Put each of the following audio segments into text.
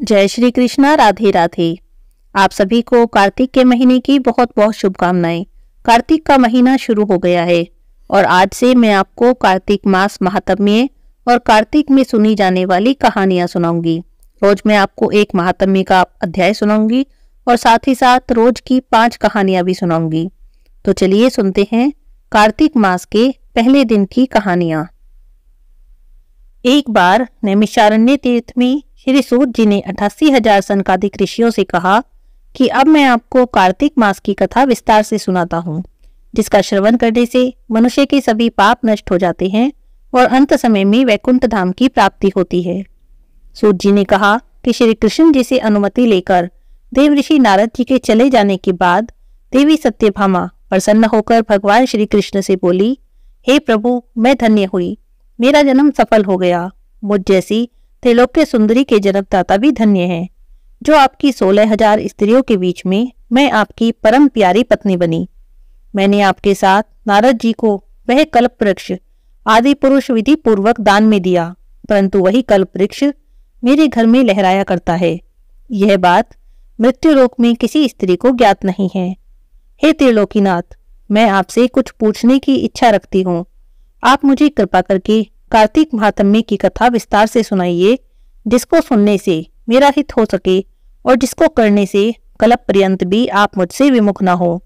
जय श्री कृष्णा, राधे राधे। आप सभी को कार्तिक के महीने की बहुत बहुत शुभकामनाएँ। कार्तिक का महीना शुरू हो गया है और आज से मैं आपको कार्तिक मास महात्म्य और कार्तिक में सुनी जाने वाली कहानियाँ सुनाऊँगी। रोज मैं आपको एक महात्म्य का अध्याय सुनाऊँगी और साथ ही साथ रोज की पाँच कहानियाँ भी सुनाऊँगी। तो चलिए सुनते हैं कार्तिक मास के पहले दिन की कहानियाँ। एक बार नैमिषारण्य तीर्थ में श्री सूत जी ने अठासी हज़ार सनकादिक ऋषियों से कहा कि अब मैं आपको कार्तिक मास की कथा विस्तार से सुनाता हूँ, जिसका श्रवण करने से मनुष्य के सभी पाप नष्ट हो जाते हैं और अंत समय में वैकुंठ धाम की प्राप्ति होती है। सूत जी ने कहा कि श्री कृष्ण जी से अनुमति लेकर देव ऋषि नारद जी के चले जाने के बाद देवी सत्यभामा प्रसन्न होकर भगवान श्री कृष्ण से बोली, हे प्रभु, मैं धन्य हुई, मेरा जन्म सफल हो गया। मुझ जैसी त्रिलोक्य सुंदरी के जन्मदाता भी धन्य है, जो आपकी सोलह हज़ार स्त्रियों के बीच में मैं आपकी परम प्यारी पत्नी बनी। मैंने आपके साथ नारद जी को वह कल्प वृक्ष, आदि पुरुष विधि पूर्वक दान में दिया, परंतु वही कल्प वृक्ष मेरे घर में लहराया करता है। यह बात मृत्यु लोक में किसी स्त्री को ज्ञात नहीं है। हे त्रिलोकीनाथ, मैं आपसे कुछ पूछने की इच्छा रखती हूँ। आप मुझे कृपा करके कार्तिक महात्म्य की कथा विस्तार से सुनाइए, जिसको सुनने से मेरा हित हो सके और जिसको करने से कलप पर्यंत भी आप मुझसे विमुख न हो।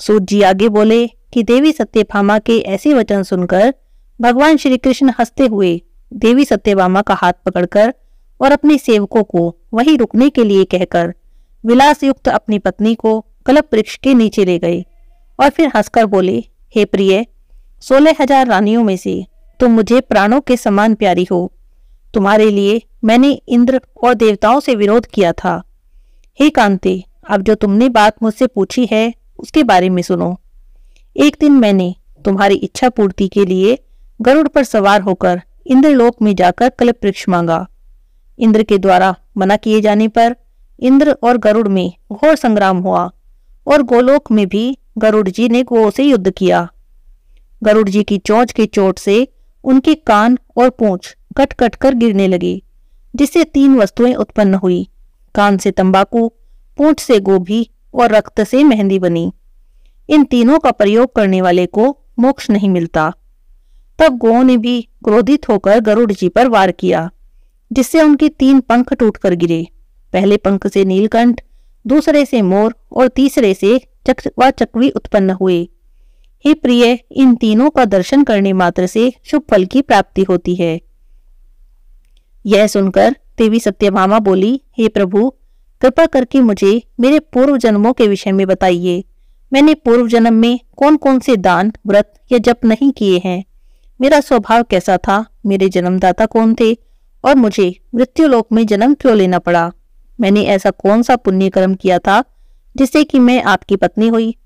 सूत जी आगे बोले कि देवी सत्यभामा के ऐसे वचन सुनकर भगवान श्री कृष्ण हँसते हुए देवी सत्यभामा का हाथ पकड़कर और अपने सेवकों को वहीं रुकने के लिए कहकर विलास युक्त अपनी पत्नी को कलप वृक्ष के नीचे ले गए और फिर हंसकर बोले, हे प्रिय, सोलह हज़ार रानियों में से तुम मुझे प्राणों के समान प्यारी हो। तुम्हारे लिए मैंने इंद्र और देवताओं से विरोध किया था। हे कांते, अब जो तुमने बात मुझसे पूछी है, उसके बारे में सुनो। एक दिन मैंने तुम्हारी इच्छा पूर्ति के लिए गरुड़ पर सवार होकर इंद्रलोक में जाकर कल्प वृक्ष मांगा। इंद्र के द्वारा मना किए जाने पर इंद्र और गरुड़ में घोर संग्राम हुआ और गोलोक में भी गरुड़ जी ने गो से युद्ध किया। गरुड़ जी की चोंच की चोट से उनके कान और पूंछ कट कट कर गिरने लगी, जिससे तीन वस्तुएँ उत्पन्न हुई। कान से तंबाकू, पूंछ से गोभी और रक्त से मेहंदी बनी। इन तीनों का प्रयोग करने वाले को मोक्ष नहीं मिलता। तब गो ने भी क्रोधित होकर गरुड़ जी पर वार किया, जिससे उनके तीन पंख टूटकर गिरे। पहले पंख से नीलकंठ, दूसरे से मोर और तीसरे से चक व चकवी उत्पन्न हुए। हे प्रिय, इन तीनों का दर्शन करने मात्र से शुभ फल की प्राप्ति होती है। यह सुनकर देवी सत्यभामा बोली, हे प्रभु, कृपा करके मुझे मेरे पूर्व जन्मों के विषय में बताइए। मैंने पूर्व जन्म में कौन कौन से दान, व्रत या जप नहीं किए हैं? मेरा स्वभाव कैसा था? मेरे जन्मदाता कौन थे? और मुझे मृत्युलोक में जन्म क्यों लेना पड़ा? मैंने ऐसा कौन सा पुण्य कर्म किया था, जिससे कि मैं आपकी पत्नी हुई?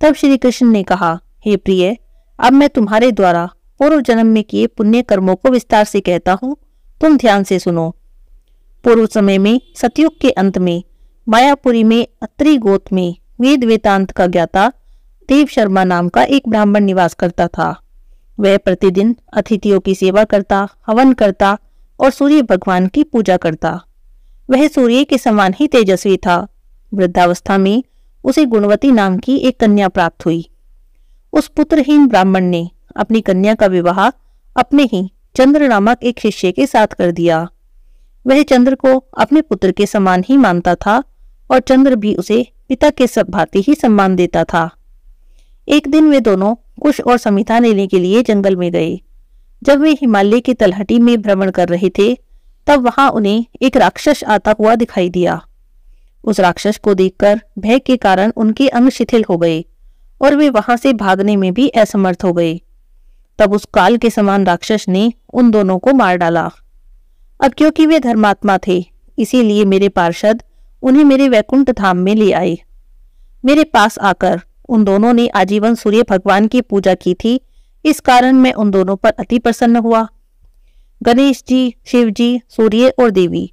तब श्री कृष्ण ने कहा, हे प्रिय, अब मैं तुम्हारे द्वारा पूर्व जन्म में किए पुण्य कर्मों को विस्तार से कहता हूँ। तुम ध्यान से सुनो। पूर्व समय में, सतयुग के अंत में, मायापुरी में, अत्रि गोत में, वेद वेदांत का ज्ञाता देव शर्मा नाम का एक ब्राह्मण निवास करता था। वह प्रतिदिन अतिथियों की सेवा करता, हवन करता और सूर्य भगवान की पूजा करता। वह सूर्य के समान ही तेजस्वी था। वृद्धावस्था में उसे गुणवती नाम की एक कन्या प्राप्त हुई। उस पुत्रहीन ब्राह्मण ने अपनी कन्या का विवाह अपने ही चंद्र नामक एक शिष्य के साथ कर दिया। वह चंद्र को अपने पुत्र के समान ही मानता था और चंद्र भी उसे पिता के सब भांति ही सम्मान देता था। एक दिन वे दोनों कुश और समिता लेने के लिए जंगल में गए। जब वे हिमालय की तलहटी में भ्रमण कर रहे थे, तब वहाँ उन्हें एक राक्षस आता हुआ दिखाई दिया। उस राक्षस को देखकर भय के कारण उनके अंग शिथिल हो गए और वे वहाँ से भागने में भी असमर्थ हो गए। तब उस काल के समान राक्षस ने उन दोनों को मार डाला। अब क्योंकि वे धर्मात्मा थे, इसीलिए मेरे पार्षद उन्हें मेरे वैकुंठ धाम में ले आए। मेरे पास आकर उन दोनों ने आजीवन सूर्य भगवान की पूजा की थी, इस कारण मैं उन दोनों पर अति प्रसन्न हुआ। गणेश जी, शिव जी, सूर्य और देवी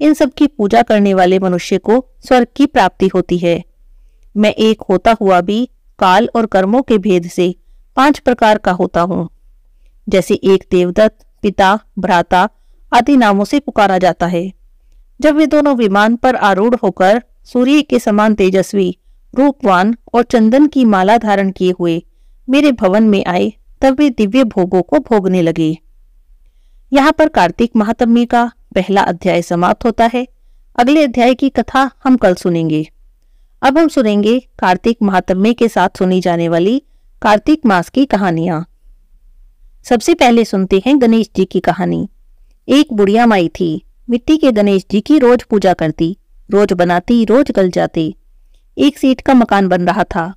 इन सब की पूजा करने वाले मनुष्य को स्वर्ग की प्राप्ति होती है। मैं एक होता हुआ भी काल और कर्मों के भेद से पाँच प्रकार का होता हूँ। जैसे एक देवदत्त, पिता, भ्राता आदि नामों से पुकारा जाता है। जब वे दोनों विमान पर आरूढ़ होकर सूर्य के समान तेजस्वी, रूपवान और चंदन की माला धारण किए हुए मेरे भवन में आए, तब वे दिव्य भोगों को भोगने लगे। यहाँ पर कार्तिक महात्म्य का पहला अध्याय समाप्त होता है। अगले अध्याय की कथा हम कल सुनेंगे। अब हम सुनेंगे कार्तिक महात्म्य के साथ सुनी जाने वाली कार्तिक मास की कहानियाँ। सबसे पहले सुनते हैं गणेश जी की कहानी। एक बुढ़िया माई थी। मिट्टी के गणेश जी की रोज पूजा करती, रोज बनाती, रोज गल जाती। एक सीट का मकान बन रहा था।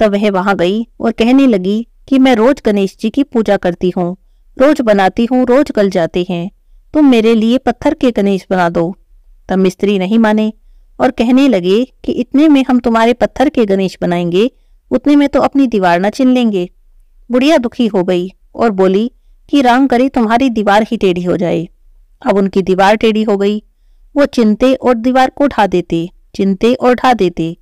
तब वह वहाँ गई और कहने लगी कि मैं रोज गणेश जी की पूजा करती हूँ, रोज बनाती हूँ, रोज गल जाते हैं। तुम मेरे लिए पत्थर के गणेश बना दो। तब मिस्त्री नहीं माने और कहने लगे कि इतने में हम तुम्हारे पत्थर के गणेश बनाएँगे, उतने में तो अपनी दीवार न चिन लेंगे। बुढ़िया दुखी हो गई और बोली कि राम करे तुम्हारी दीवार ही टेढ़ी हो जाए। अब उनकी दीवार टेढ़ी हो गई। वो चिनते और दीवार को उठा देते, चिनते और ढा देते।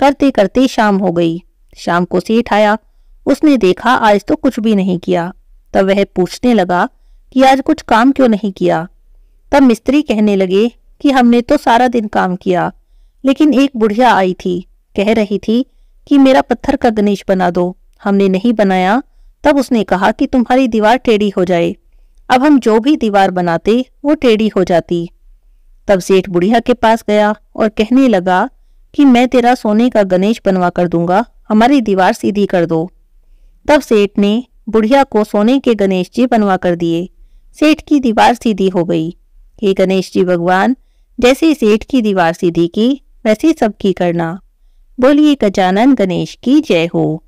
करते करते शाम हो गई। शाम को सेठ आया। उसने देखा आज तो कुछ भी नहीं किया। तब वह पूछने लगा कि आज कुछ काम क्यों नहीं किया? तब मिस्त्री कहने लगे कि हमने तो सारा दिन काम किया, लेकिन एक बुढ़िया आई थी। कह रही थी कि मेरा पत्थर का गणेश बना दो। हमने नहीं बनाया। तब उसने कहा कि तुम्हारी दीवार टेढ़ी हो जाए। अब हम जो भी दीवार बनाते, वो टेढ़ी हो जाती। तब सेठ बुढ़िया के पास गया और कहने लगा कि मैं तेरा सोने का गणेश बनवा कर दूँगा, हमारी दीवार सीधी कर दो। तब सेठ ने बुढ़िया को सोने के गणेश जी बनवा कर दिए। सेठ की दीवार सीधी हो गई। हे गणेश जी भगवान, जैसे सेठ की दीवार सीधी की, वैसे सबकी करना। बोलिए गजानन गणेश की जय हो।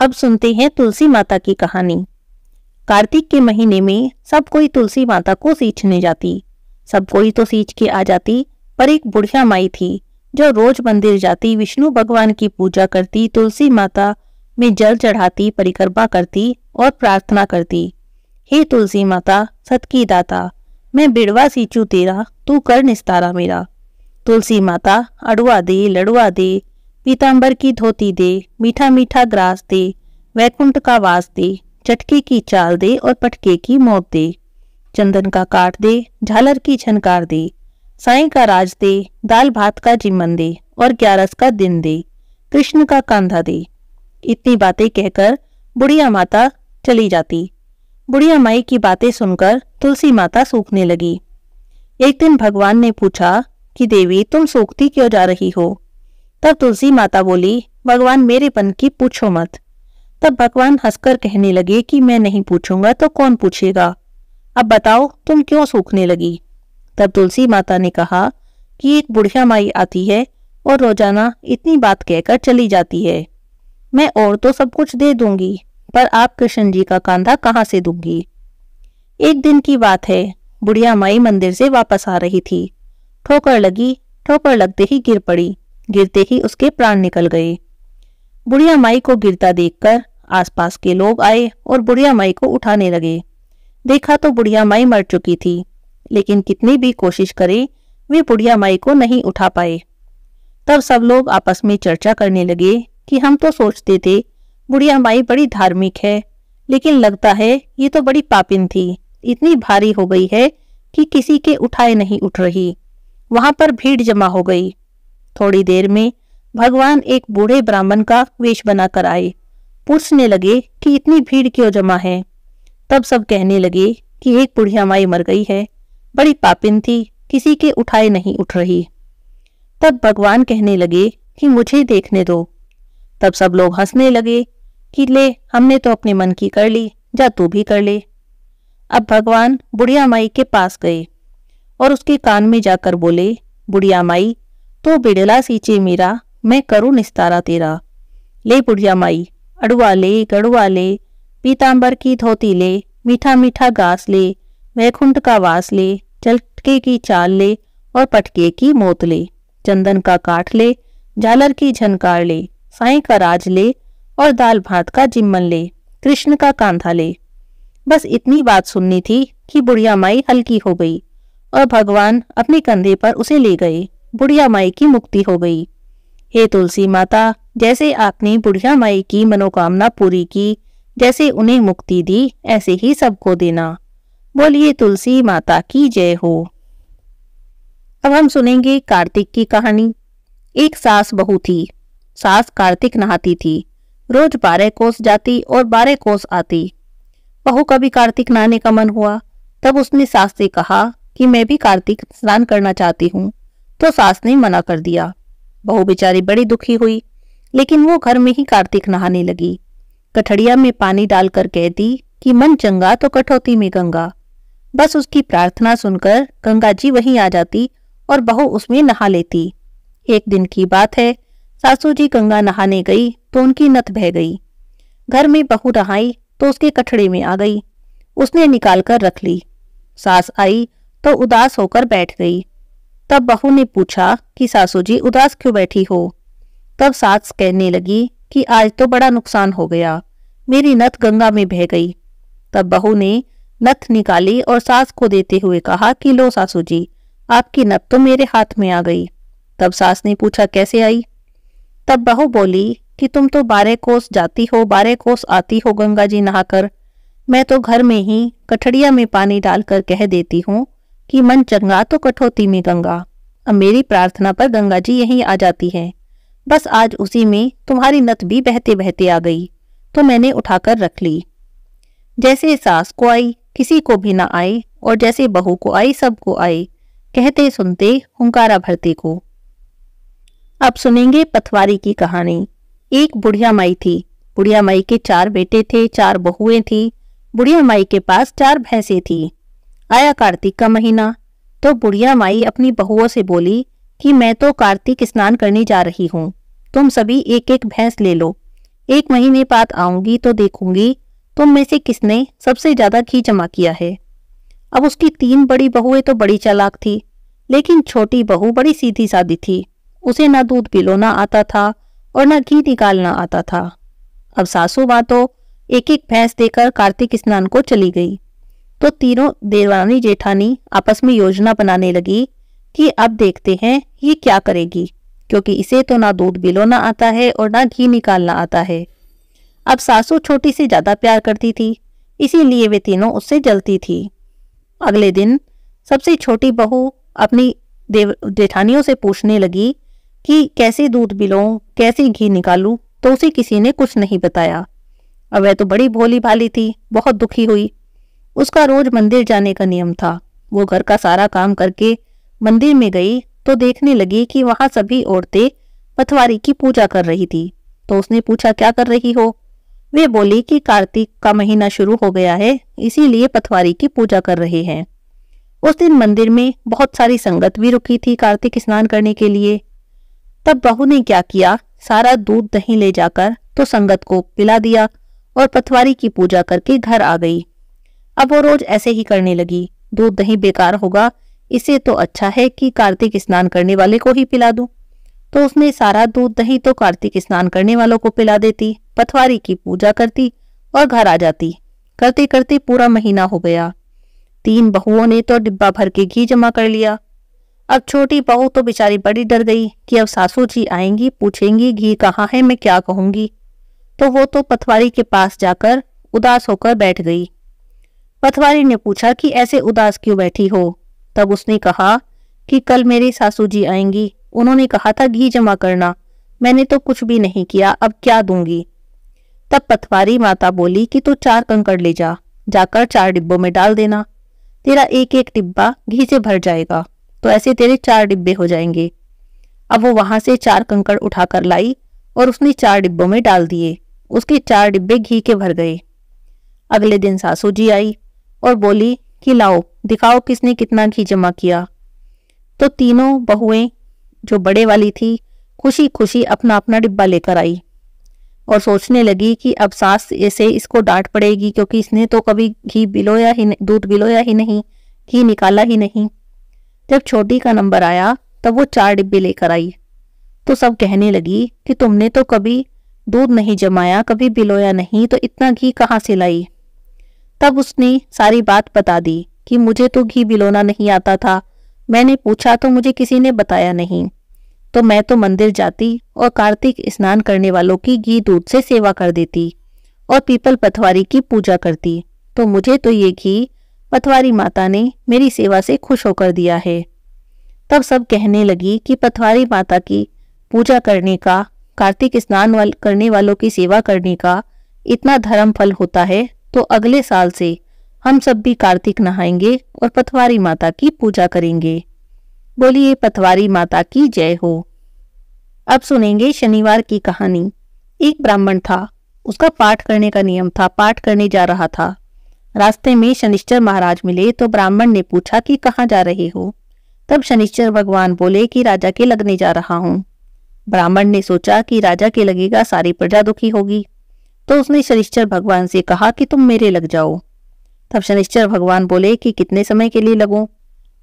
अब सुनते हैं तुलसी माता की कहानी। कार्तिक के महीने में सब कोई तुलसी माता को सींचने जाती। सब कोई तो सींच के आ जाती, पर एक बुढ़िया माई थी, जो रोज मंदिर जाती, विष्णु भगवान की पूजा करती, तुलसी माता में जल चढ़ाती, परिक्रमा करती और प्रार्थना करती। हे तुलसी माता, सतकी दाता, मैं बिड़वा सींचू तेरा, तू कर निस्तारा मेरा। तुलसी माता अड़ुआ दे लड़ुआ दे पीताम्बर की धोती दे, मीठा मीठा ग्रास दे, वैकुंठ का वास दे, चटके की चाल दे और पटके की मौत दे। चंदन का काट दे, झालर की छनकार दे, साई का राज दे, दाल भात का जिम्मन दे और ग्यारस का दिन दे, कृष्ण का कांधा दे। इतनी बातें कहकर बुढ़िया माता चली जाती। बुढ़िया माई की बातें सुनकर तुलसी माता सूखने लगी। एक दिन भगवान ने पूछा कि, देवी, तुम सूखती क्यों जा रही हो? तब तुलसी माता बोली, भगवान मेरे पन की पूछो मत। तब भगवान हंसकर कहने लगे कि, मैं नहीं पूछूँगा तो कौन पूछेगा? अब बताओ, तुम क्यों सूखने लगी? तब तुलसी माता ने कहा कि, एक बुढ़िया माई आती है और रोज़ाना इतनी बात कहकर चली जाती है। मैं और तो सब कुछ दे दूँगी। पर आप कृष्ण जी का कांधा कहाँ से दूँगी? एक दिन की बात है, बुढ़िया माई मंदिर से वापस आ रही थी। ठोकर लगी, ठोकर लगते ही गिर पड़ी, गिरते ही उसके प्राण निकल गए। बुढ़िया माई को गिरता देखकर आसपास के लोग आए और बुढ़िया माई को उठाने लगे। देखा तो बुढ़िया माई मर चुकी थी, लेकिन कितनी भी कोशिश करे, वे बुढ़िया माई को नहीं उठा पाए। तब सब लोग आपस में चर्चा करने लगे कि हम तो सोचते थे बुढ़िया माई बड़ी धार्मिक है, लेकिन लगता है ये तो बड़ी पापिन थी। इतनी भारी हो गई है कि किसी के उठाए नहीं उठ रही। वहाँ पर भीड़ जमा हो गई। थोड़ी देर में भगवान एक बूढ़े ब्राह्मण का वेश बनाकर आए। पूछने लगे कि इतनी भीड़ क्यों जमा है? तब सब कहने लगे कि एक बुढ़िया माई मर गई है। बड़ी पापिन थी, किसी के उठाए नहीं उठ रही। तब भगवान कहने लगे कि मुझे देखने दो। तब सब लोग हंसने लगे कि ले, हमने तो अपने मन की कर ली, जा तू भी कर ले। अब भगवान बुढ़िया माई के पास गए और उसके कान में जाकर बोले, बुढ़िया माई तो बिड़ला सींचे मेरा, मैं करूँ निस्तारा तेरा। ले बुढ़िया माई, अड़ुआ ले, गड़ुआ ले पीताम्बर की धोती ले, मीठा मीठा घास ले, वैकुंठ का वास ले चलके की चाल ले और पटके की मोत ले, चंदन का काठ ले झालर की झनकार ले, साई का राज ले और दाल भात का जिम्मन ले, कृष्ण का कांधा ले। बस इतनी बात सुननी थी कि बुढ़िया माई हल्की हो गई और भगवान अपने कंधे पर उसे ले गए, बुढ़िया माई की मुक्ति हो गई। हे तुलसी माता, जैसे आपने बुढ़िया माई की मनोकामना पूरी की, जैसे उन्हें मुक्ति दी, ऐसे ही सबको देना। बोलिए तुलसी माता की जय हो। अब हम सुनेंगे कार्तिक की कहानी। एक सास बहू थी। सास कार्तिक नहाती थी। रोज बारह कोस जाती और बारह कोस आती। बहू का भी कार्तिक नहाने का मन हुआ। तब उसने सास से कहा कि मैं भी कार्तिक स्नान करना चाहती हूँ। तो सास ने मना कर दिया। बहू बेचारी बड़ी दुखी हुई, लेकिन वो घर में ही कार्तिक नहाने लगी। कठड़िया में पानी डालकर कहती कि मन चंगा तो कठौती में गंगा। बस उसकी प्रार्थना सुनकर गंगा जी वहीं आ जाती और बहू उसमें नहा लेती। एक दिन की बात है, सासू जी गंगा नहाने गई तो उनकी नथ बह गई। घर में बहू नहाई तो उसके कठड़े में आ गई। उसने निकाल कर रख ली। सास आई तो उदास होकर बैठ गई। तब बहू ने पूछा कि सासू जी, उदास क्यों बैठी हो? तब सास कहने लगी कि आज तो बड़ा नुकसान हो गया। मेरी नथ गंगा में बह गई। तब बहू ने नथ निकाली और सास को देते हुए कहा कि लो सासू जी, आपकी नथ तो मेरे हाथ में आ गई। तब सास ने पूछा, कैसे आई? तब बहू बोली कि तुम तो बारह कोस जाती हो, बारह कोस आती हो, गंगा जी नहाकर। मैं तो घर में ही कठड़िया में पानी डालकर कह देती हूँ कि मन चंगा तो कठौती में गंगा। अब मेरी प्रार्थना पर गंगा जी यहीं आ जाती है। बस आज उसी में तुम्हारी नत भी बहते बहते आ गई तो मैंने उठाकर रख ली। जैसे सास को आई, किसी को भी ना आए और जैसे बहू को आई, सबको आए कहते सुनते हुंकारा भरते को। अब सुनेंगे पथवारी की कहानी। एक बुढ़िया माई थी। बुढ़िया माई के चार बेटे थे, चार बहुएँ थी। बुढ़िया माई के पास चार भैंसे थी। आया कार्तिक का महीना। तो बुढ़िया माई अपनी बहुओं से बोली कि मैं तो कार्तिक स्नान करने जा रही हूँ। तुम सभी एक एक भैंस ले लो। एक महीने बाद आऊँगी तो देखूँगी तुम में से किसने सबसे ज़्यादा घी जमा किया है। अब उसकी तीन बड़ी बहुएँ तो बड़ी चालाक थी, लेकिन छोटी बहू बड़ी सीधी सादी थी। उसे ना दूध पिलोना आता था और ना घी निकालना आता था। अब सासू माँ तो एक एक भैंस देकर कार्तिक स्नान को चली गई। तो तीनों देवानी जेठानी आपस में योजना बनाने लगी कि अब देखते हैं ये क्या करेगी, क्योंकि इसे तो ना दूध बिलोना आता है और ना घी निकालना आता है। अब सासू छोटी से ज़्यादा प्यार करती थी, इसीलिए वे तीनों उससे जलती थी। अगले दिन सबसे छोटी बहू अपनी देव, जेठानियों से पूछने लगी कि कैसे दूध बिलो, कैसे घी निकालू तो उसे किसी ने कुछ नहीं बताया। अब वह तो बड़ी भोली भाली थी, बहुत दुखी हुई। उसका रोज मंदिर जाने का नियम था। वो घर का सारा काम करके मंदिर में गई तो देखने लगी कि वहाँ सभी औरतें पथवारी की पूजा कर रही थी। तो उसने पूछा, क्या कर रही हो? वे बोली कि कार्तिक का महीना शुरू हो गया है, इसीलिए पथवारी की पूजा कर रहे हैं। उस दिन मंदिर में बहुत सारी संगत भी रुकी थी कार्तिक स्नान करने के लिए। तब बहू ने क्या किया? सारा दूध दही ले जाकर तो संगत को पिला दिया और पथवारी की पूजा करके घर आ गई। अब वो रोज ऐसे ही करने लगी। दूध दही बेकार होगा, इसे तो अच्छा है कि कार्तिक स्नान करने वाले को ही पिला दूँ। तो उसने सारा दूध दही तो कार्तिक स्नान करने वालों को पिला देती, पथवारी की पूजा करती और घर आ जाती। करते करते पूरा महीना हो गया। तीन बहुओं ने तो डिब्बा भर के घी जमा कर लिया। अब छोटी बहू तो बेचारी बड़ी डर गई कि अब सासू जी आएँगी, पूछेंगी, घी कहाँ है, मैं क्या कहूँगी? तो वो तो पथवारी के पास जाकर उदास होकर बैठ गई। पथवारी ने पूछा कि ऐसे उदास क्यों बैठी हो? तब उसने कहा कि कल मेरी सासू जी आएँगी। उन्होंने कहा था, घी जमा करना। मैंने तो कुछ भी नहीं किया, अब क्या दूँगी? तब पथवारी माता बोली कि तू चार कंकड़ ले जा, जाकर चार डिब्बों में डाल देना। तेरा एक एक डिब्बा घी से भर जाएगा। तो ऐसे तेरे चार डिब्बे हो जाएँगे। अब वो वहाँ से चार कंकड़ उठाकर लाई और उसने चार डिब्बों में डाल दिए। उसके चार डिब्बे घी के भर गए। अगले दिन सासू जी आई और बोली कि लाओ, दिखाओ किसने कितना घी जमा किया। तो तीनों बहुएँ, जो बड़े वाली थी खुशी खुशी अपना अपना डिब्बा लेकर आई और सोचने लगी कि अब सास ऐसे इसको डांट पड़ेगी क्योंकि इसने तो कभी घी बिलोया ही दूध बिलोया ही नहीं, घी निकाला ही नहीं। जब छोटी का नंबर आया, तब वो चार डिब्बे लेकर आई। तो सब कहने लगी कि तुमने तो कभी दूध नहीं जमाया, कभी बिलोया नहीं तो इतना घी कहाँ से लाई? तब उसने सारी बात बता दी कि मुझे तो घी बिलोना नहीं आता था। मैंने पूछा तो मुझे किसी ने बताया नहीं। तो मैं तो मंदिर जाती और कार्तिक स्नान करने वालों की घी दूध से सेवा कर देती और पीपल पथवारी की पूजा करती। तो मुझे तो ये घी पथवारी माता ने मेरी सेवा से खुश होकर दिया है। तब सब कहने लगी कि पथवारी माता की पूजा करने का, कार्तिक स्नान वाल, करने वालों की सेवा करने का इतना धर्म फल होता है तो अगले साल से हम सब भी कार्तिक नहाएँगे और पथवारी माता की पूजा करेंगे। बोलिए पथवारी माता की जय हो। अब सुनेंगे शनिवार की कहानी। एक ब्राह्मण था, उसका पाठ करने का नियम था, पाठ करने जा रहा था। रास्ते में शनिश्चर महाराज मिले तो ब्राह्मण ने पूछा कि कहाँ जा रहे हो? तब शनिश्चर भगवान बोले कि राजा के लगने जा रहा हूँ। ब्राह्मण ने सोचा कि राजा के लगेगा सारी प्रजा दुखी होगी। तो उसने शनिश्चर भगवान से कहा कि तुम मेरे लग जाओ। तब शनिश्चर भगवान बोले कि कितने समय के लिए लगो?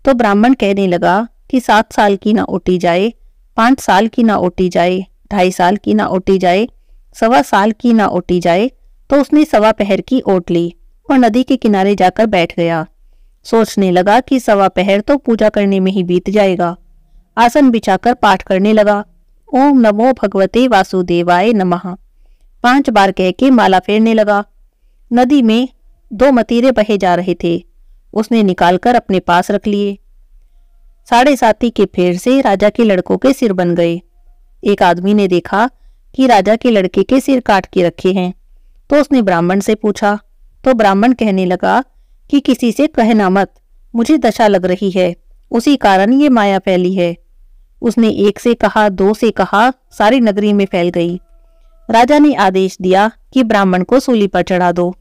तो ब्राह्मण कहने लगा कि सात साल की ना ओटी जाए, पाँच साल की ना ओटी जाए, ढाई साल की ना ओटी जाए, सवा साल की ना ओटी जाए तो उसने सवा पहर की ओट ली। और नदी के किनारे जाकर बैठ गया। सोचने लगा कि सवा पहर तो पूजा करने में ही बीत जाएगा। आसन बिछाकर पाठ करने लगा। ओम नमो भगवते वासुदेवाय नमः। पाँच बार कह के माला फेरने लगा। नदी में दो मतीरे बहे जा रहे थे। उसने निकालकर अपने पास रख लिए। साढ़े साथी के फेर से राजा के लड़कों के सिर बन गए। एक आदमी ने देखा कि राजा के लड़के के सिर काट के रखे हैं। तो उसने ब्राह्मण से पूछा तो ब्राह्मण कहने लगा कि किसी से कहना मत, मुझे दशा लग रही है, उसी कारण ये माया फैली है। उसने एक से कहा, दो से कहा, सारी नगरी में फैल गई। राजा ने आदेश दिया कि ब्राह्मण को सूली पर चढ़ा दो।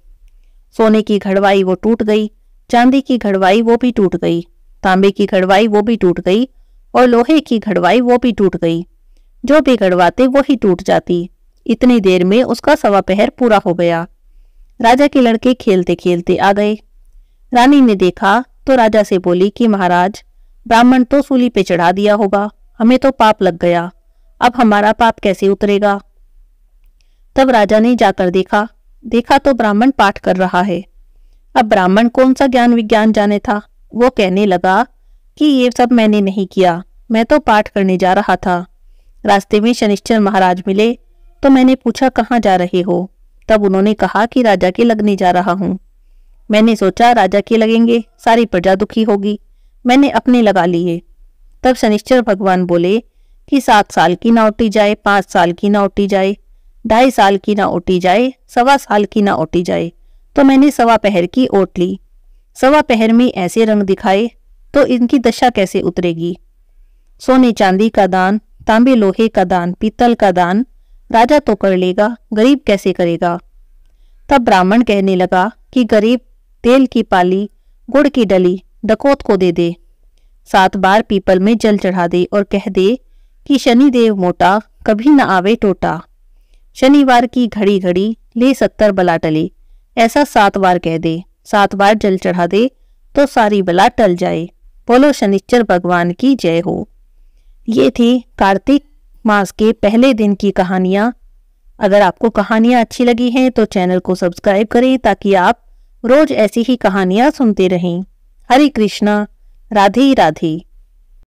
सोने की घड़वाई वो टूट गई, चांदी की घड़वाई वो भी टूट गई, तांबे की घड़वाई वो भी टूट गई, और लोहे की घड़वाई वो भी टूट गई। जो भी घड़वाते वो ही टूट जाती। इतनी देर में उसका सवा पहर पूरा हो गया। राजा के लड़के खेलते खेलते आ गए। रानी ने देखा तो राजा से बोली कि महाराज, ब्राह्मण तो सूली पे चढ़ा दिया होगा, हमें तो पाप लग गया। अब हमारा पाप कैसे उतरेगा? तब राजा ने जाकर देखा देखा तो ब्राह्मण पाठ कर रहा है। अब ब्राह्मण कौन सा ज्ञान विज्ञान जाने था? वो कहने लगा कि ये सब मैंने नहीं किया, मैं तो पाठ करने जा रहा था। रास्ते में शनिश्चर महाराज मिले तो मैंने पूछा, कहाँ जा रहे हो? तब उन्होंने कहा कि राजा के लगने जा रहा हूँ। मैंने सोचा, राजा के लगेंगे, सारी प्रजा दुखी होगी। मैंने अपने लगा लिए। तब शनिश्चर भगवान बोले कि सात साल की ना उठी जाए, पाँच साल की ना उठी जाए, ढाई साल की ना उठी जाए, सवा साल की ना उठी जाए। तो मैंने सवा पहर की ओट ली। सवा पहर में ऐसे रंग दिखाए तो इनकी दशा कैसे उतरेगी? सोने चांदी का दान, तांबे लोहे का दान, पीतल का दान राजा तो कर लेगा, गरीब कैसे करेगा? तब ब्राह्मण कहने लगा कि गरीब तेल की पाली, गुड़ की डली, डकोत को दे दे। सात बार पीपल में जल चढ़ा दे और कह दे कि शनिदेव मोटा, कभी न आवे टोटा। शनिवार की घड़ी घड़ी ले सत्तर बला टले। ऐसा सात बार कह दे। सात बार जल चढ़ा दे तो सारी बला टल जाए। बोलो शनिश्चर भगवान की जय हो। ये थी कार्तिक मास के पहले दिन की कहानियाँ। अगर आपको कहानियाँ अच्छी लगी हैं तो चैनल को सब्सक्राइब करें ताकि आप रोज ऐसी ही कहानियाँ सुनते रहें। हरे कृष्णा, राधे राधे।